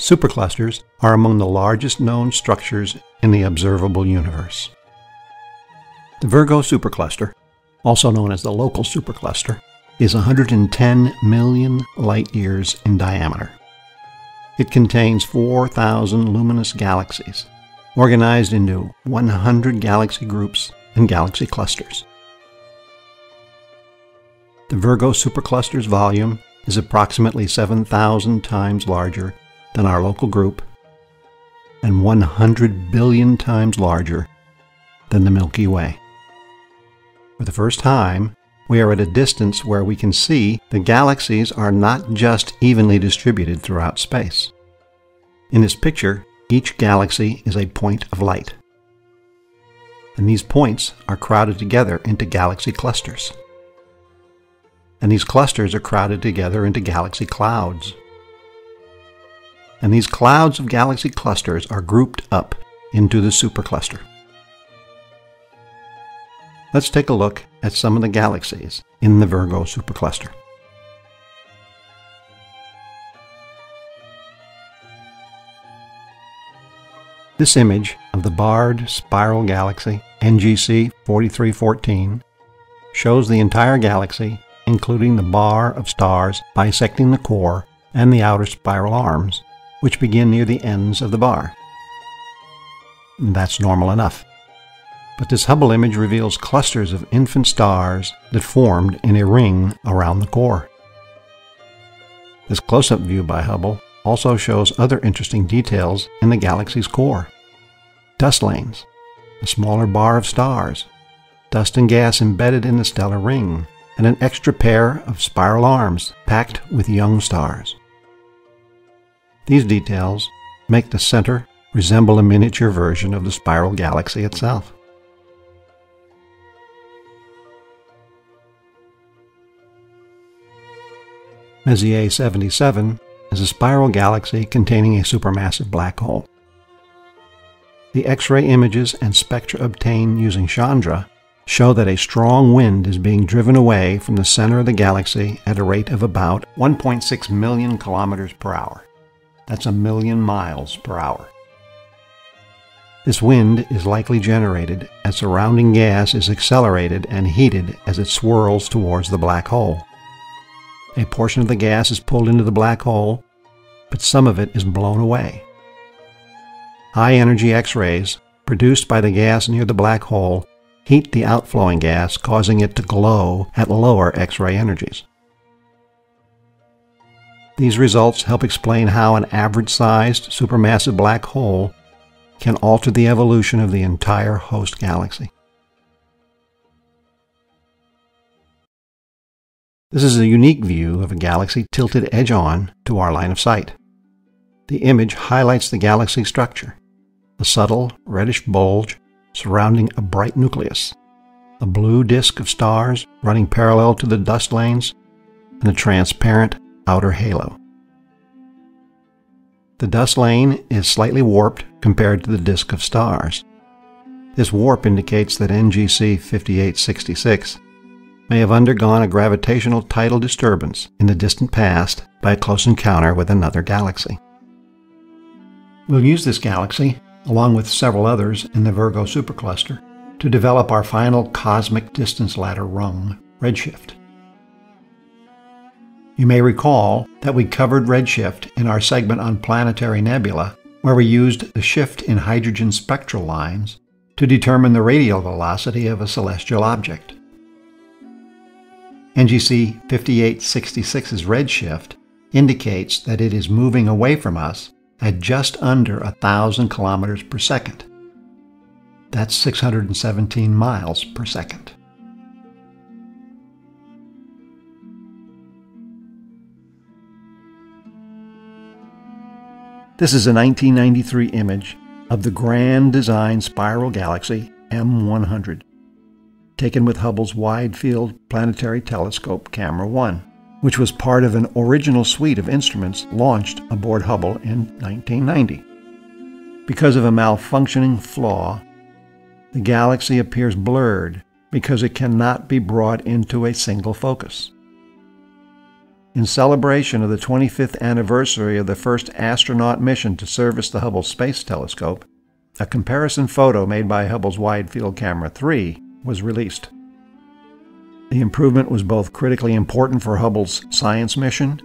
Superclusters are among the largest known structures in the observable universe. The Virgo supercluster, also known as the local supercluster, is 110 million light years in diameter. It contains 4,000 luminous galaxies, organized into 100 galaxy groups and galaxy clusters. The Virgo supercluster's volume is approximately 7,000 times larger than our local group and 100 billion times larger than the Milky Way. For the first time, we are at a distance where we can see the galaxies are not just evenly distributed throughout space. In this picture, each galaxy is a point of light. And these points are crowded together into galaxy clusters. And these clusters are crowded together into galaxy clouds and these clouds of galaxy clusters are grouped up into the supercluster. Let's take a look at some of the galaxies in the Virgo supercluster. This image of the barred spiral galaxy NGC 4314 shows the entire galaxy, including the bar of stars bisecting the core and the outer spiral arms, which begin near the ends of the bar. That's normal enough. But this Hubble image reveals clusters of infant stars that formed in a ring around the core. This close-up view by Hubble also shows other interesting details in the galaxy's core. Dust lanes, a smaller bar of stars, dust and gas embedded in the stellar ring, and an extra pair of spiral arms packed with young stars. These details make the center resemble a miniature version of the spiral galaxy itself. Messier 77 is a spiral galaxy containing a supermassive black hole. The X-ray images and spectra obtained using Chandra show that a strong wind is being driven away from the center of the galaxy at a rate of about 1.6 million kilometers per hour. That's a million miles per hour. This wind is likely generated as surrounding gas is accelerated and heated as it swirls towards the black hole. A portion of the gas is pulled into the black hole, but some of it is blown away. High energy X rays produced by the gas near the black hole heat the outflowing gas, causing it to glow at lower X ray energies. These results help explain how an average-sized supermassive black hole can alter the evolution of the entire host galaxy. This is a unique view of a galaxy tilted edge-on to our line of sight. The image highlights the galaxy structure, a subtle reddish bulge surrounding a bright nucleus, a blue disk of stars running parallel to the dust lanes, and a transparent outer halo. The dust lane is slightly warped compared to the disk of stars. This warp indicates that NGC 5866 may have undergone a gravitational tidal disturbance in the distant past by a close encounter with another galaxy. We'll use this galaxy, along with several others in the Virgo supercluster, to develop our final cosmic distance ladder rung, redshift. You may recall that we covered redshift in our segment on planetary nebula, where we used the shift in hydrogen spectral lines to determine the radial velocity of a celestial object. NGC 5866's redshift indicates that it is moving away from us at just under thousand kilometers per second. That's 617 miles per second. This is a 1993 image of the Grand Design Spiral Galaxy M100, taken with Hubble's Wide Field Planetary Telescope Camera 1, which was part of an original suite of instruments launched aboard Hubble in 1990. Because of a malfunctioning flaw, the galaxy appears blurred because it cannot be brought into a single focus. In celebration of the 25th anniversary of the first astronaut mission to service the Hubble Space Telescope, a comparison photo made by Hubble's Wide Field Camera 3 was released. The improvement was both critically important for Hubble's science mission,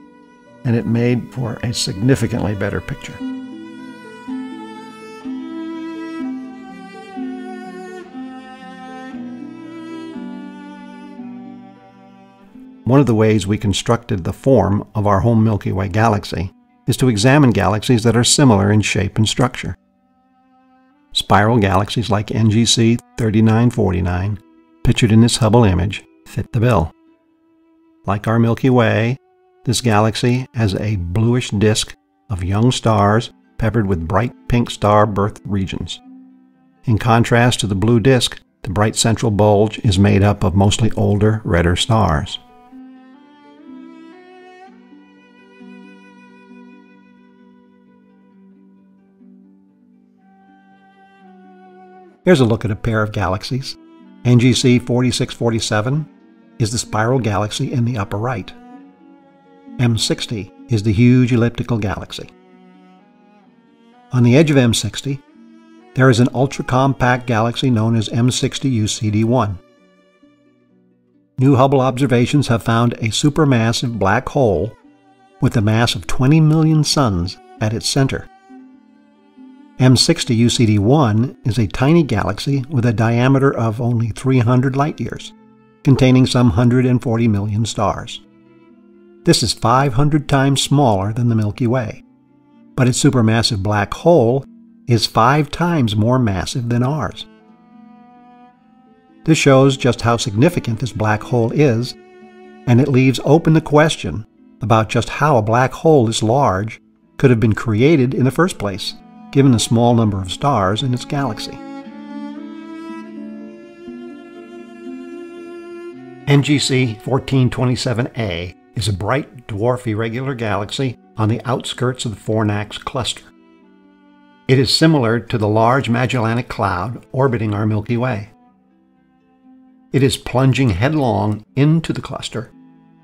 and it made for a significantly better picture. One of the ways we constructed the form of our home Milky Way galaxy is to examine galaxies that are similar in shape and structure. Spiral galaxies like NGC 3949, pictured in this Hubble image, fit the bill. Like our Milky Way, this galaxy has a bluish disk of young stars peppered with bright pink star birth regions. In contrast to the blue disk, the bright central bulge is made up of mostly older, redder stars. Here's a look at a pair of galaxies. NGC 4647 is the spiral galaxy in the upper right. M60 is the huge elliptical galaxy. On the edge of M60, there is an ultra-compact galaxy known as M60 UCD1. New Hubble observations have found a supermassive black hole with a mass of 20 million suns at its center. M60 UCD1 is a tiny galaxy with a diameter of only 300 light years, containing some 140 million stars. This is 500 times smaller than the Milky Way, but its supermassive black hole is five times more massive than ours. This shows just how significant this black hole is, and it leaves open the question about just how a black hole this large could have been created in the first place given the small number of stars in its galaxy. NGC 1427a is a bright dwarf irregular galaxy on the outskirts of the Fornax cluster. It is similar to the large Magellanic Cloud orbiting our Milky Way. It is plunging headlong into the cluster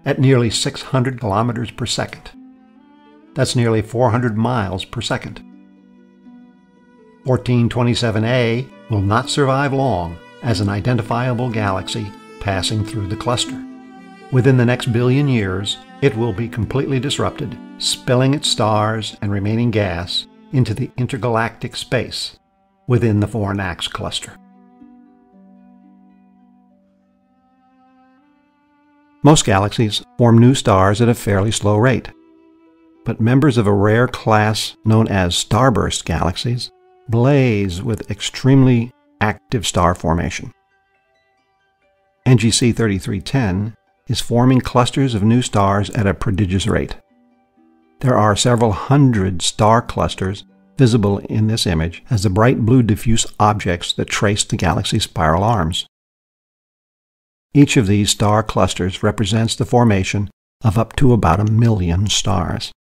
at nearly 600 kilometers per second. That's nearly 400 miles per second. 1427A will not survive long as an identifiable galaxy passing through the cluster. Within the next billion years, it will be completely disrupted, spilling its stars and remaining gas into the intergalactic space within the Fornax cluster. Most galaxies form new stars at a fairly slow rate, but members of a rare class known as starburst galaxies blaze with extremely active star formation. NGC 3310 is forming clusters of new stars at a prodigious rate. There are several hundred star clusters visible in this image as the bright blue diffuse objects that trace the galaxy's spiral arms. Each of these star clusters represents the formation of up to about a million stars.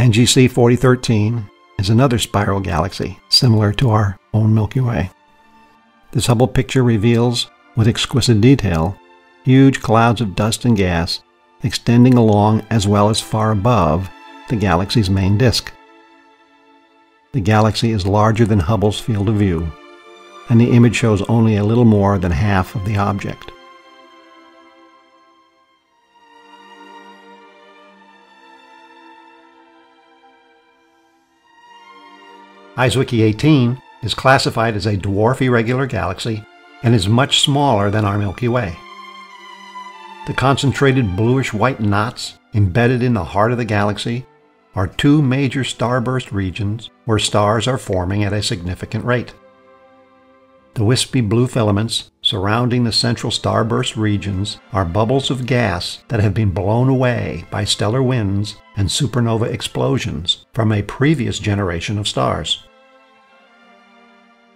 NGC 4013 is another spiral galaxy similar to our own Milky Way. This Hubble picture reveals, with exquisite detail, huge clouds of dust and gas extending along as well as far above the galaxy's main disk. The galaxy is larger than Hubble's field of view, and the image shows only a little more than half of the object. I Zwicky 18 is classified as a dwarf irregular galaxy and is much smaller than our Milky Way. The concentrated bluish white knots embedded in the heart of the galaxy are two major starburst regions where stars are forming at a significant rate. The wispy blue filaments surrounding the central starburst regions are bubbles of gas that have been blown away by stellar winds and supernova explosions from a previous generation of stars.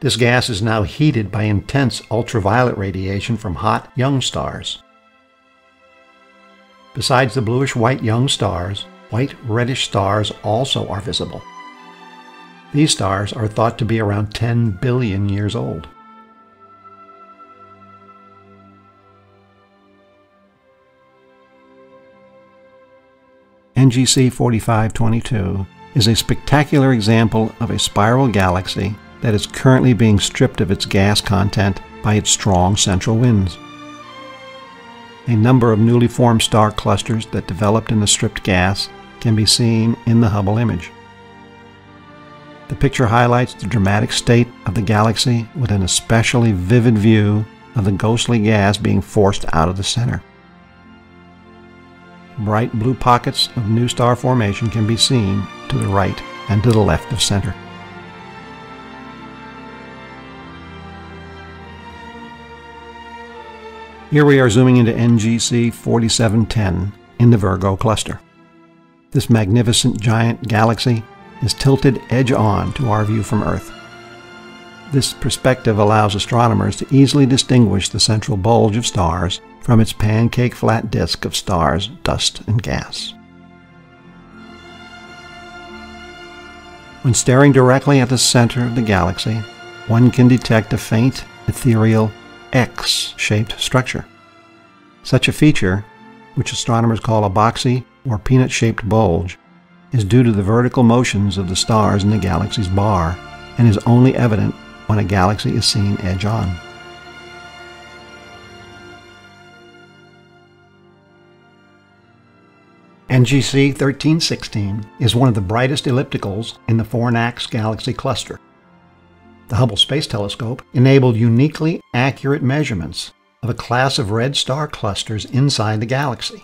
This gas is now heated by intense ultraviolet radiation from hot young stars. Besides the bluish-white young stars, white reddish stars also are visible. These stars are thought to be around 10 billion years old. NGC 4522 is a spectacular example of a spiral galaxy that is currently being stripped of its gas content by its strong central winds. A number of newly formed star clusters that developed in the stripped gas can be seen in the Hubble image. The picture highlights the dramatic state of the galaxy with an especially vivid view of the ghostly gas being forced out of the center. Bright blue pockets of new star formation can be seen to the right and to the left of center. Here we are zooming into NGC 4710 in the Virgo cluster. This magnificent giant galaxy is tilted edge on to our view from Earth. This perspective allows astronomers to easily distinguish the central bulge of stars from its pancake flat disk of stars, dust, and gas. When staring directly at the center of the galaxy, one can detect a faint, ethereal X shaped structure. Such a feature, which astronomers call a boxy or peanut shaped bulge, is due to the vertical motions of the stars in the galaxy's bar and is only evident when a galaxy is seen edge on. NGC 1316 is one of the brightest ellipticals in the Fornax galaxy cluster. The Hubble Space Telescope enabled uniquely accurate measurements of a class of red star clusters inside the galaxy.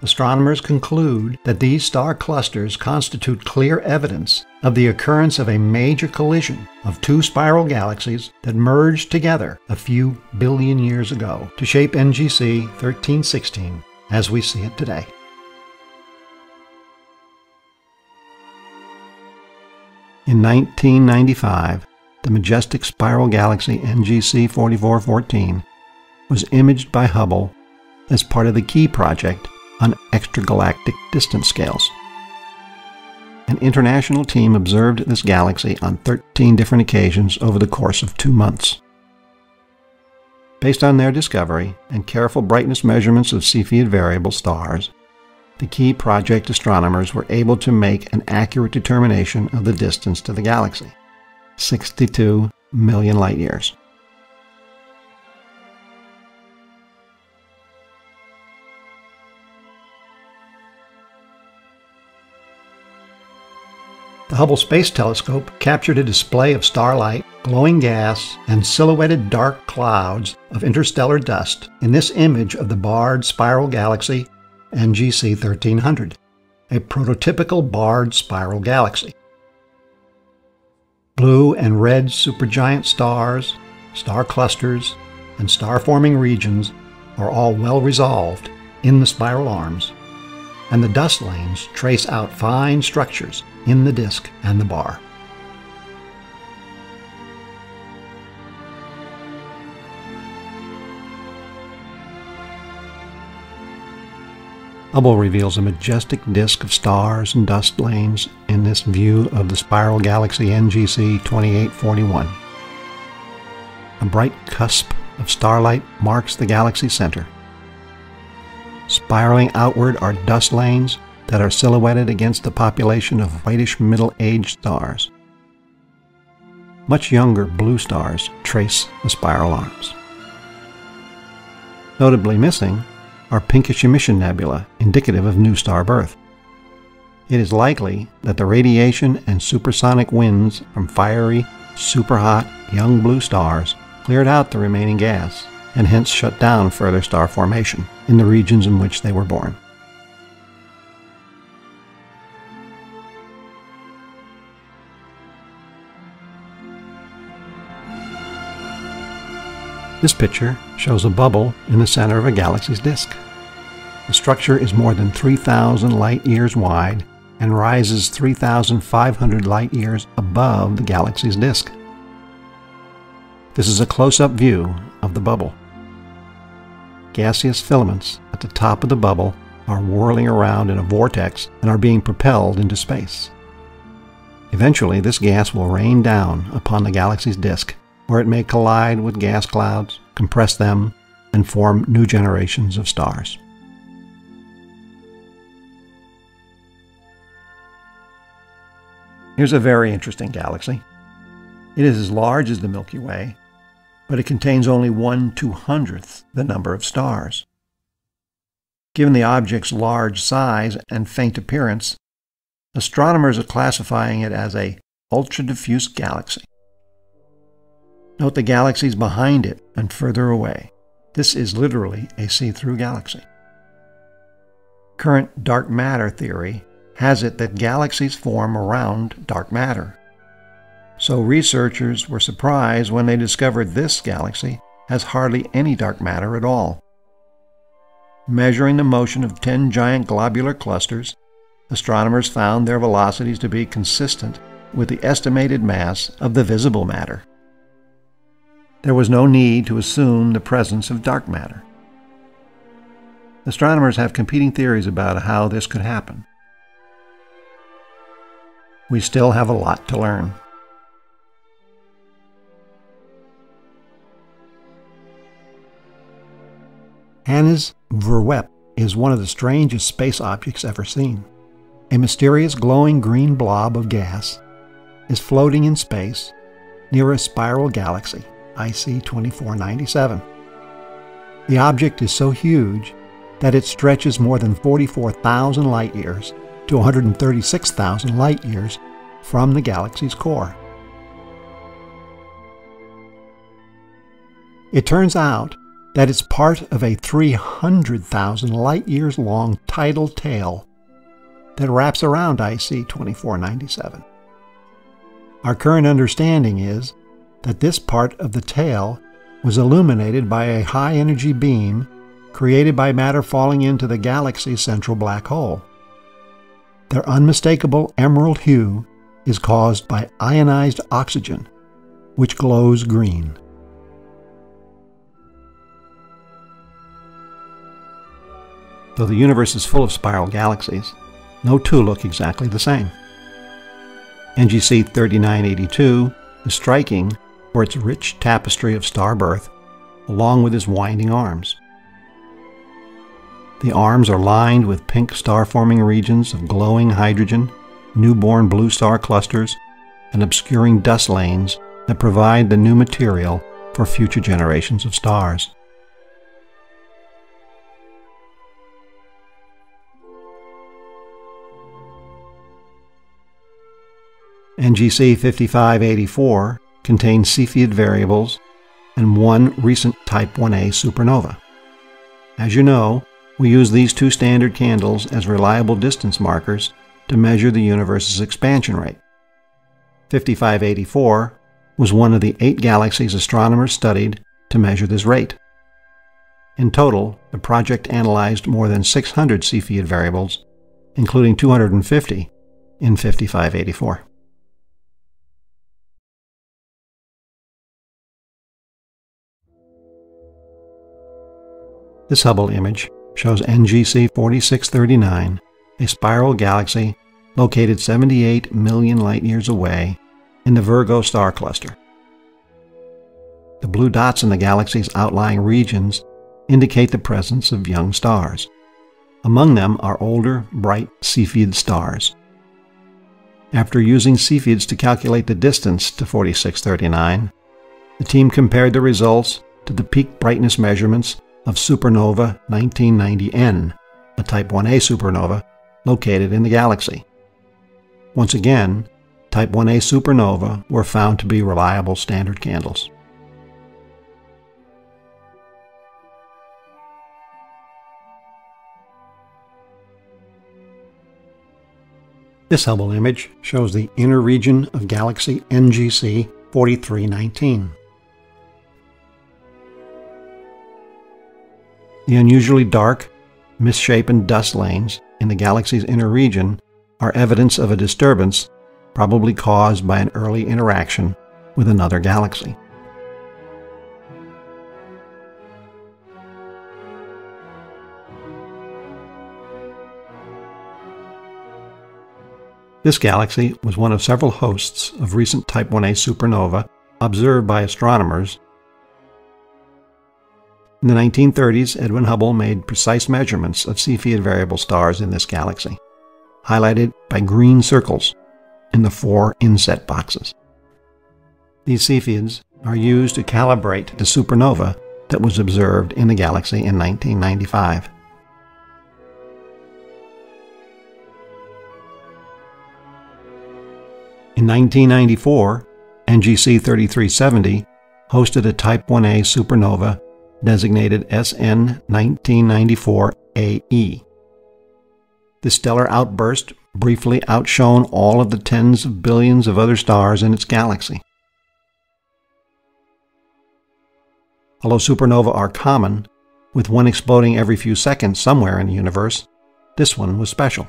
Astronomers conclude that these star clusters constitute clear evidence of the occurrence of a major collision of two spiral galaxies that merged together a few billion years ago to shape NGC 1316 as we see it today. In 1995, the majestic spiral galaxy NGC 4414 was imaged by Hubble as part of the KEY project on extragalactic distance scales. An international team observed this galaxy on 13 different occasions over the course of two months. Based on their discovery and careful brightness measurements of Cepheid variable stars, the KEY project astronomers were able to make an accurate determination of the distance to the galaxy 62 million light years. The Hubble Space Telescope captured a display of starlight, glowing gas, and silhouetted dark clouds of interstellar dust in this image of the barred spiral galaxy NGC 1300, a prototypical barred spiral galaxy. Blue and red supergiant stars, star clusters, and star forming regions are all well resolved in the spiral arms, and the dust lanes trace out fine structures in the disk and the bar. Hubble reveals a majestic disk of stars and dust lanes in this view of the spiral galaxy NGC 2841. A bright cusp of starlight marks the galaxy center. Spiraling outward are dust lanes that are silhouetted against the population of whitish middle-aged stars. Much younger blue stars trace the spiral arms. Notably missing are pinkish emission nebula indicative of new star birth. It is likely that the radiation and supersonic winds from fiery, superhot young blue stars cleared out the remaining gas and hence shut down further star formation in the regions in which they were born. This picture shows a bubble in the center of a galaxy's disk. The structure is more than 3,000 light years wide and rises 3,500 light years above the galaxy's disk. This is a close-up view of the bubble. Gaseous filaments at the top of the bubble are whirling around in a vortex and are being propelled into space. Eventually, this gas will rain down upon the galaxy's disk, where it may collide with gas clouds, compress them, and form new generations of stars. Here's a very interesting galaxy. It is as large as the Milky Way, but it contains only 1 200th the number of stars. Given the object's large size and faint appearance, astronomers are classifying it as a ultra-diffuse galaxy. Note the galaxies behind it and further away. This is literally a see through galaxy. Current dark matter theory has it that galaxies form around dark matter. So researchers were surprised when they discovered this galaxy has hardly any dark matter at all. Measuring the motion of 10 giant globular clusters, astronomers found their velocities to be consistent with the estimated mass of the visible matter. There was no need to assume the presence of dark matter. Astronomers have competing theories about how this could happen. We still have a lot to learn. Hanny's Voorwerp is one of the strangest space objects ever seen. A mysterious glowing green blob of gas is floating in space near a spiral galaxy, IC 2497. The object is so huge that it stretches more than 44,000 light years to 136,000 light years from the galaxy's core. It turns out that it's part of a 300,000 light years long tidal tail that wraps around IC 2497. Our current understanding is that this part of the tail was illuminated by a high energy beam created by matter falling into the galaxy's central black hole. Their unmistakable emerald hue is caused by ionized oxygen, which glows green. Though the universe is full of spiral galaxies, no two look exactly the same. NGC 3982 is striking for its rich tapestry of star birth, along with its winding arms. The arms are lined with pink star forming regions of glowing hydrogen, newborn blue star clusters, and obscuring dust lanes that provide the new material for future generations of stars. NGC 5584 contains Cepheid variables and one recent Type 1a supernova. As you know, we use these two standard candles as reliable distance markers to measure the universe's expansion rate. 5584 was one of the eight galaxies astronomers studied to measure this rate. In total, the project analyzed more than 600 Cepheid variables, including 250 in 5584. This Hubble image shows NGC 4639, a spiral galaxy located 78 million light years away in the Virgo star cluster. The blue dots in the galaxy's outlying regions indicate the presence of young stars. Among them are older, bright Cepheid stars. After using Cepheids to calculate the distance to 4639, the team compared the results to the peak brightness measurements of supernova 1990N, a Type 1a supernova located in the galaxy. Once again, Type 1a supernova were found to be reliable standard candles. This Hubble image shows the inner region of galaxy NGC 4319. The unusually dark, misshapen dust lanes in the galaxy's inner region are evidence of a disturbance probably caused by an early interaction with another galaxy. This galaxy was one of several hosts of recent Type 1a supernova observed by astronomers in the 1930s, Edwin Hubble made precise measurements of Cepheid variable stars in this galaxy, highlighted by green circles, in the four inset boxes. These Cepheids are used to calibrate the supernova that was observed in the galaxy in 1995. In 1994, NGC 3370 hosted a Type 1a supernova designated SN 1994AE. The stellar outburst briefly outshone all of the tens of billions of other stars in its galaxy. Although supernovae are common, with one exploding every few seconds somewhere in the universe, this one was special.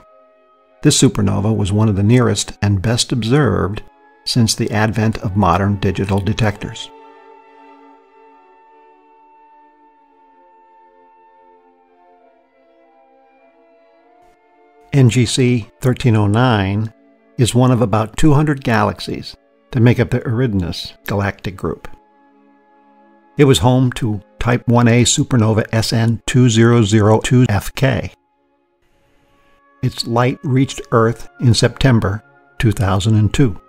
This supernova was one of the nearest and best observed since the advent of modern digital detectors. NGC 1309 is one of about 200 galaxies that make up the Eridanus galactic group. It was home to Type 1a supernova SN 2002FK. Its light reached Earth in September 2002.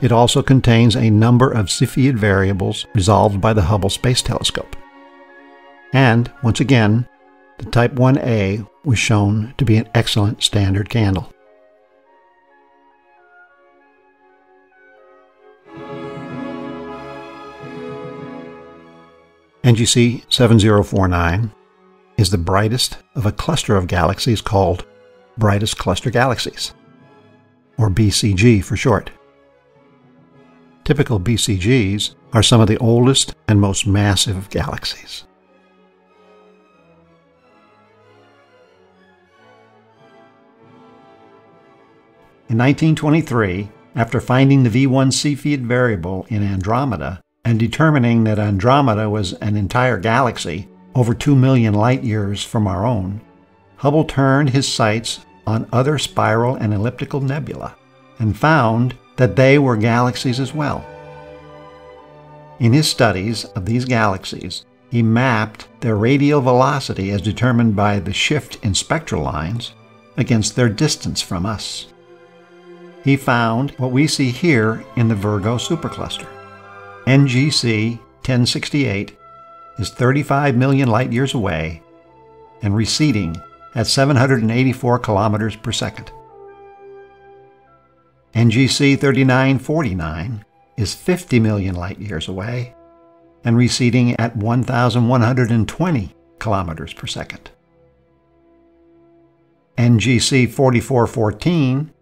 It also contains a number of Cepheid variables resolved by the Hubble Space Telescope. And, once again, the Type 1a was shown to be an excellent standard candle. NGC 7049 is the brightest of a cluster of galaxies called Brightest Cluster Galaxies, or BCG for short. Typical BCGs are some of the oldest and most massive galaxies. In 1923, after finding the V1 Cepheid variable in Andromeda, and determining that Andromeda was an entire galaxy over 2 million light years from our own, Hubble turned his sights on other spiral and elliptical nebula and found that they were galaxies as well. In his studies of these galaxies, he mapped their radial velocity as determined by the shift in spectral lines against their distance from us. He found what we see here in the Virgo supercluster. NGC 1068 is 35 million light years away and receding at 784 kilometers per second. NGC 3949 is 50 million light years away and receding at 1,120 kilometers per second. NGC 4414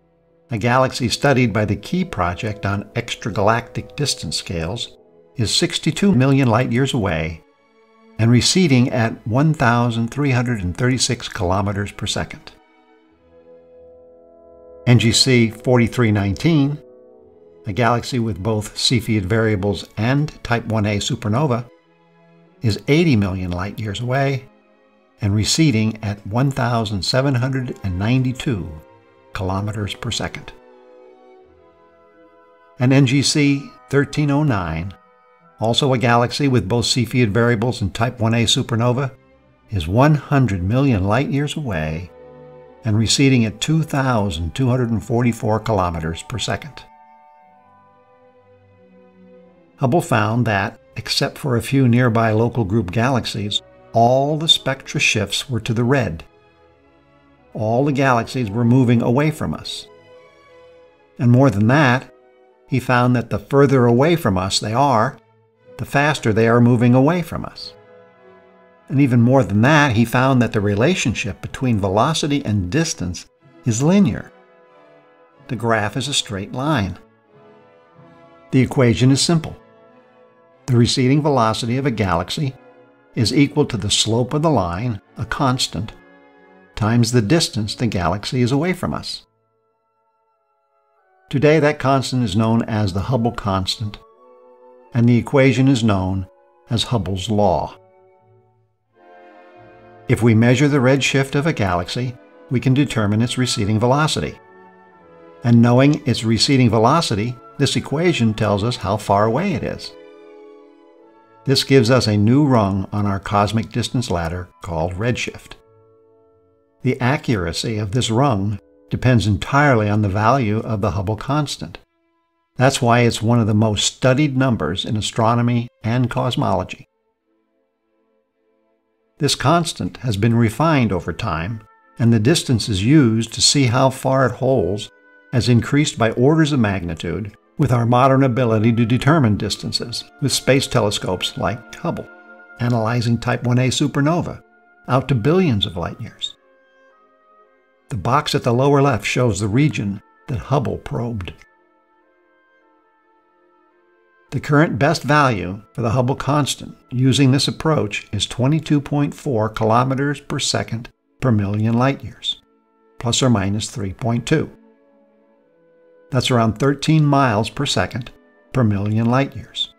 a galaxy studied by the Key Project on extragalactic distance scales, is 62 million light years away and receding at 1,336 kilometers per second. NGC 4319, a galaxy with both Cepheid variables and Type 1a supernova, is 80 million light years away and receding at 1,792 kilometers per second. And NGC 1309, also a galaxy with both Cepheid variables and Type 1a supernova, is 100 million light years away and receding at 2,244 kilometers per second. Hubble found that, except for a few nearby local group galaxies, all the spectra shifts were to the red all the galaxies were moving away from us. And more than that, he found that the further away from us they are, the faster they are moving away from us. And even more than that, he found that the relationship between velocity and distance is linear. The graph is a straight line. The equation is simple. The receding velocity of a galaxy is equal to the slope of the line, a constant, times the distance the galaxy is away from us. Today, that constant is known as the Hubble constant, and the equation is known as Hubble's law. If we measure the redshift of a galaxy, we can determine its receding velocity. And knowing its receding velocity, this equation tells us how far away it is. This gives us a new rung on our cosmic distance ladder called redshift. The accuracy of this rung depends entirely on the value of the Hubble constant. That's why it's one of the most studied numbers in astronomy and cosmology. This constant has been refined over time, and the distances used to see how far it holds has increased by orders of magnitude with our modern ability to determine distances with space telescopes like Hubble, analyzing Type 1a supernova out to billions of light years. The box at the lower left shows the region that Hubble probed. The current best value for the Hubble constant using this approach is 22.4 kilometers per second per million light years, plus or minus 3.2. That's around 13 miles per second per million light years.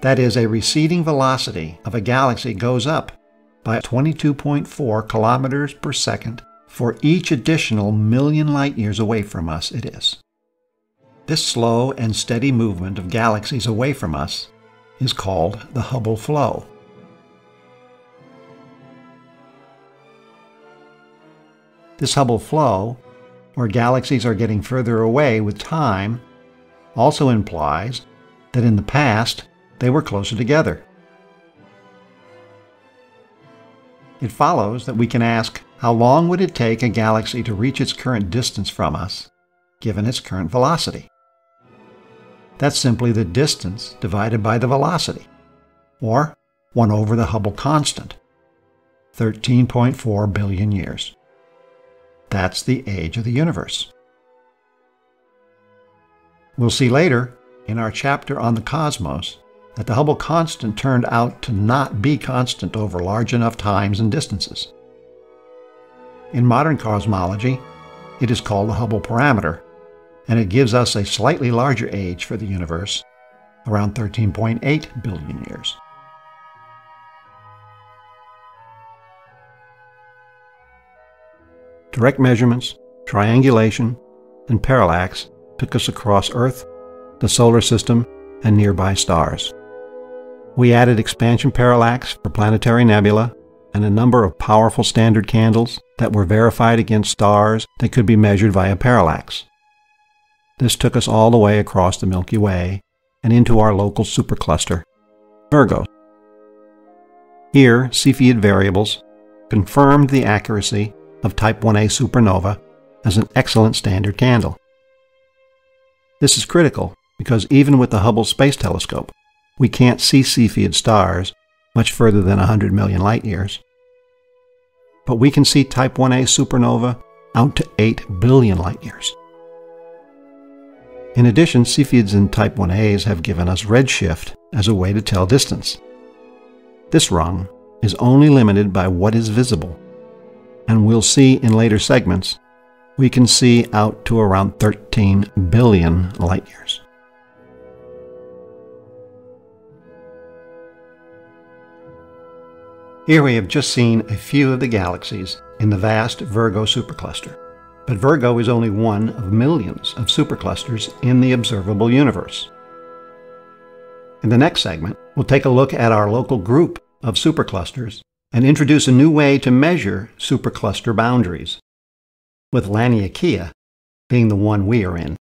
That is, a receding velocity of a galaxy goes up by 22.4 kilometers per second for each additional million light years away from us it is. This slow and steady movement of galaxies away from us is called the Hubble flow. This Hubble flow where galaxies are getting further away with time also implies that in the past they were closer together. It follows that we can ask how long would it take a galaxy to reach its current distance from us, given its current velocity? That's simply the distance divided by the velocity, or 1 over the Hubble constant, 13.4 billion years. That's the age of the universe. We'll see later in our chapter on the cosmos that the Hubble constant turned out to not be constant over large enough times and distances. In modern cosmology, it is called the Hubble parameter, and it gives us a slightly larger age for the universe, around 13.8 billion years. Direct measurements, triangulation, and parallax took us across Earth, the solar system, and nearby stars. We added expansion parallax for planetary nebula and a number of powerful standard candles that were verified against stars that could be measured via parallax. This took us all the way across the Milky Way and into our local supercluster, Virgo. Here, Cepheid variables confirmed the accuracy of Type 1a supernova as an excellent standard candle. This is critical because even with the Hubble Space Telescope, we can't see Cepheid stars much further than 100 million light years. But we can see Type 1a supernova out to 8 billion light years. In addition, Cepheids and Type 1as have given us redshift as a way to tell distance. This rung is only limited by what is visible and we'll see in later segments, we can see out to around 13 billion light years. Here we have just seen a few of the galaxies in the vast Virgo supercluster. But Virgo is only one of millions of superclusters in the observable universe. In the next segment, we'll take a look at our local group of superclusters and introduce a new way to measure supercluster boundaries, with Laniakea being the one we are in.